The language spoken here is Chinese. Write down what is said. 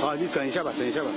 好你等一下吧等一下吧。